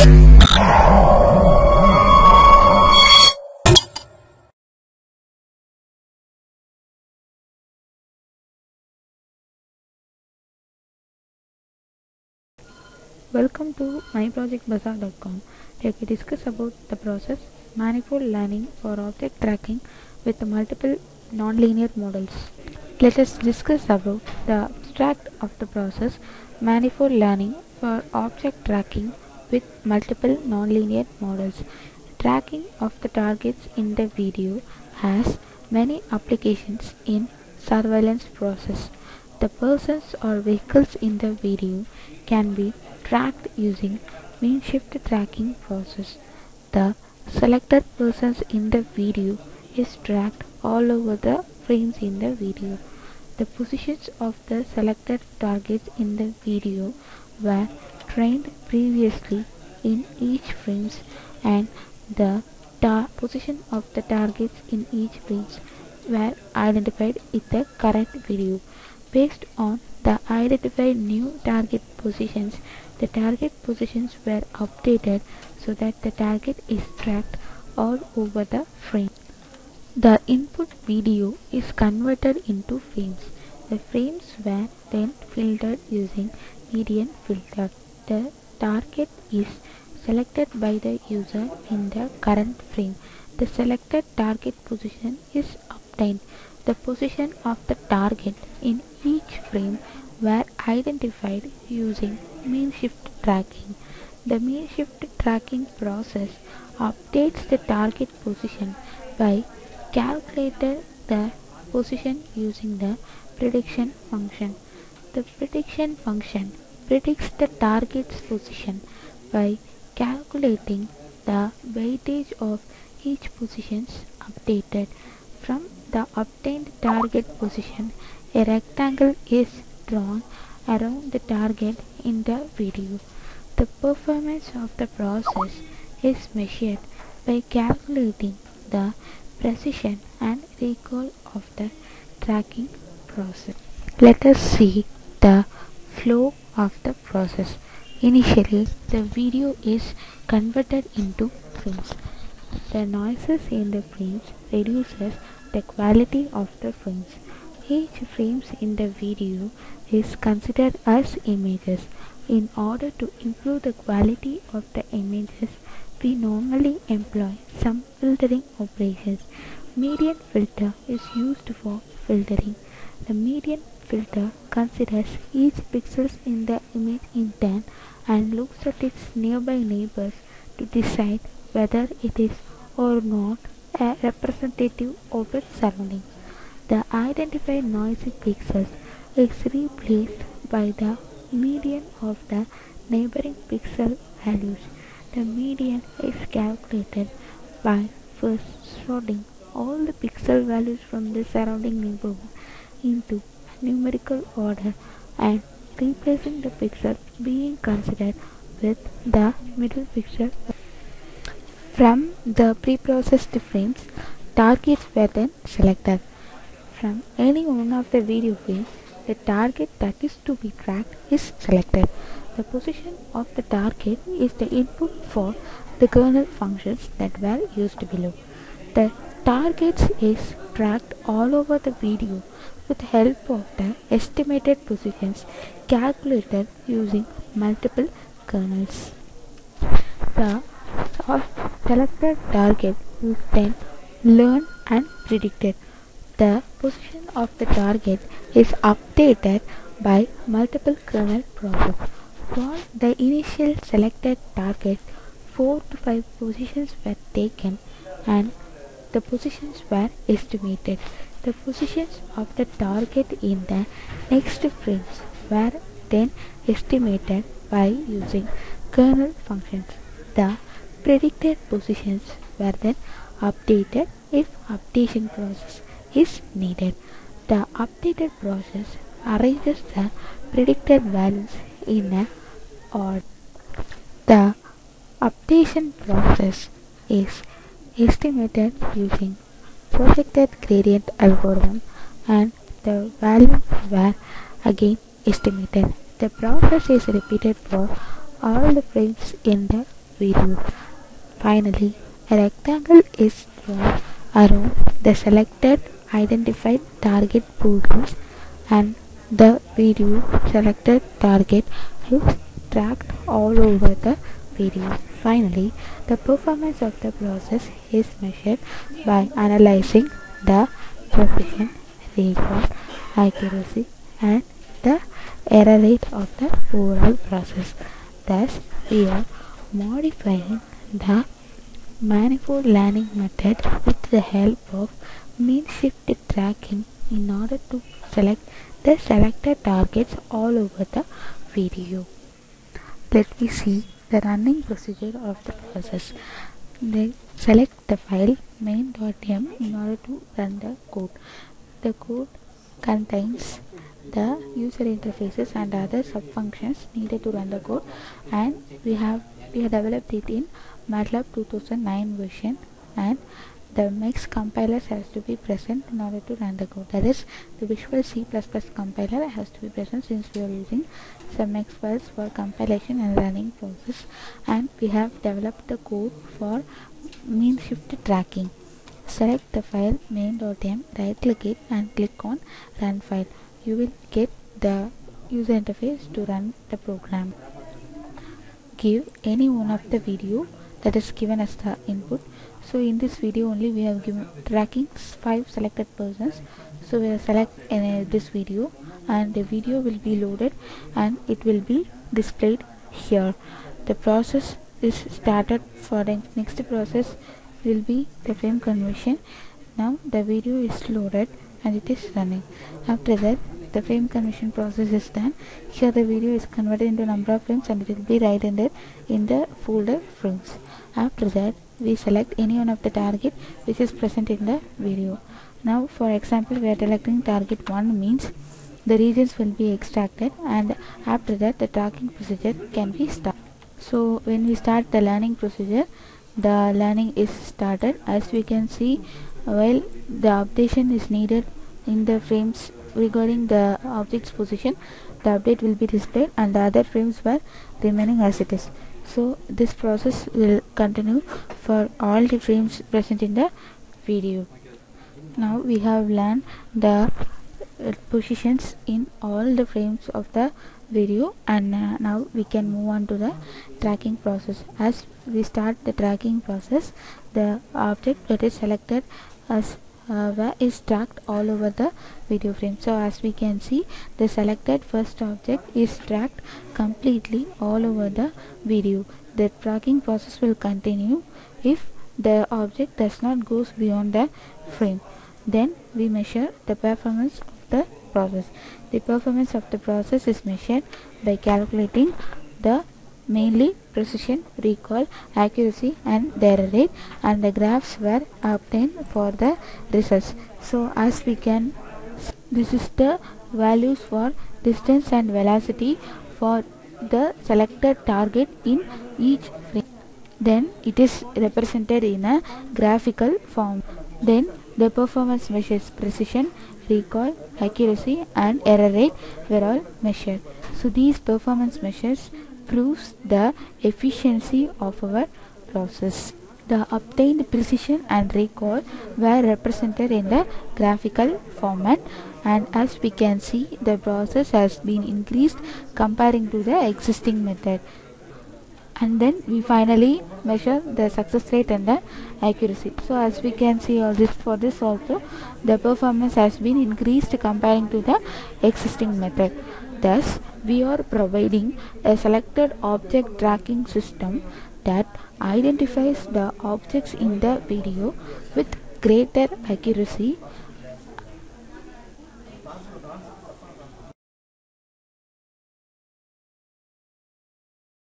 Welcome to myprojectbazaar.com where we discuss about the process manifold learning for object tracking with multiple nonlinear models. Let us discuss about the abstract of the process manifold learning for object tracking with multiple nonlinear models. Tracking of the targets in the video has many applications in surveillance process. The persons or vehicles in the video can be tracked using mean shift tracking process. The selected persons in the video is tracked all over the frames in the video. The positions of the selected targets in the video were trained previously in each frames and the position of the targets in each frames were identified in the current video. Based on the identified new target positions, the target positions were updated so that the target is tracked all over the frame. The input video is converted into frames. The frames were then filtered using median filter. The target is selected by the user in the current frame. The selected target position is obtained. The position of the target in each frame were identified using mean shift tracking. The mean shift tracking process updates the target position by calculating the position using the prediction function. The prediction function predicts the target's position by calculating the weightage of each positions updated. From the obtained target position, a rectangle is drawn around the target in the video. The performance of the process is measured by calculating the precision and recall of the tracking process. Let us see the flow of the process. Initially, the video is converted into frames. The noises in the frames reduces the quality of the frames. Each frames in the video is considered as images. In order to improve the quality of the images, we normally employ some filtering operations. Median filter is used for filtering. The median filter considers each pixels in the image in turn and looks at its nearby neighbors to decide whether it is or not a representative of its surroundings. The identified noisy pixels is replaced by the median of the neighboring pixel values. The median is calculated by first sorting all the pixel values from the surrounding neighborhood into numerical order and replacing the pixel being considered with the middle pixel. From the preprocessed frames, targets were then selected. From any one of the video frames, the target that is to be tracked is selected. The position of the target is the input for the kernel functions that were used below. The targets is tracked all over the video with help of the estimated positions calculated using multiple kernels. The selected target is then learned and predicted. The position of the target is updated by multiple kernel process. For the initial selected target, 4 to 5 positions were taken and the positions were estimated. The positions of the target in the next frames were then estimated by using kernel functions. The predicted positions were then updated if updation process is needed. The updated process arranges the predicted values in a order. The updation process is estimated using projected gradient algorithm and the values were again estimated. The process is repeated for all the frames in the video. Finally, a rectangle is drawn around the selected identified target programs and the video selected target is tracked all over the video. Finally, the performance of the process is measured by analyzing the precision, recall, accuracy and the error rate of the overall process. Thus, we are modifying the manifold learning method with the help of mean shift tracking in order to select the selected targets all over the video. Let me see the running procedure of the process. They select the file main.m in order to run the code. The code contains the user interfaces and other subfunctions needed to run the code and we have we have developed it in MATLAB 2009 version and the MEX compiler has to be present in order to run the code. That is the visual C++ compiler has to be present since we are using some MEX files for compilation and running process and we have developed the code for mean shift tracking. Select the file main.m right click it and click on run file. You will get the user interface to run the program. Give any one of the video that is given as the input. So in this video only we have given tracking five selected persons. So we will select uh, this video and the video will be loaded and it will be displayed here. The process is started for the next process will be the frame conversion. Now the video is loaded and it is running. After that the frame conversion process is done. Here the video is converted into number of frames and it will be rendered in the folder frames. After that we select any one of the target which is present in the video. Now for example we are selecting target 1 means the regions will be extracted and after that the tracking procedure can be started so when we start the learning procedure the learning is started. As we can see while the updation is needed in the frames regarding the object's position the update will be displayed and the other frames were remaining as it is. So this process will continue for all the frames present in the video. Now we have learned the uh, positions in all the frames of the video and uh, now we can move on to the tracking process. As we start the tracking process the object that is selected as uh, is tracked all over the video frame. So as we can see the selected first object is tracked completely all over the video. The tracking process will continue if the object does not goes beyond the frame. Then we measure the performance of the process. The performance of the process is measured by calculating the mainly precision, recall, accuracy and the error rate and the graphs were obtained for the results. So as we can this is the values for distance and velocity for the selected target in each frame. Then it is represented in a graphical form. Then the performance measures precision, recall, accuracy and error rate were all measured. So these performance measures proves the efficiency of our process. The obtained precision and recall were represented in the graphical format and as we can see the process has been increased comparing to the existing method. And then we finally measure the success rate and the accuracy. So as we can see all this for this also the performance has been increased comparing to the existing method. Thus we are providing a selected object tracking system that identifies the objects in the video with greater accuracy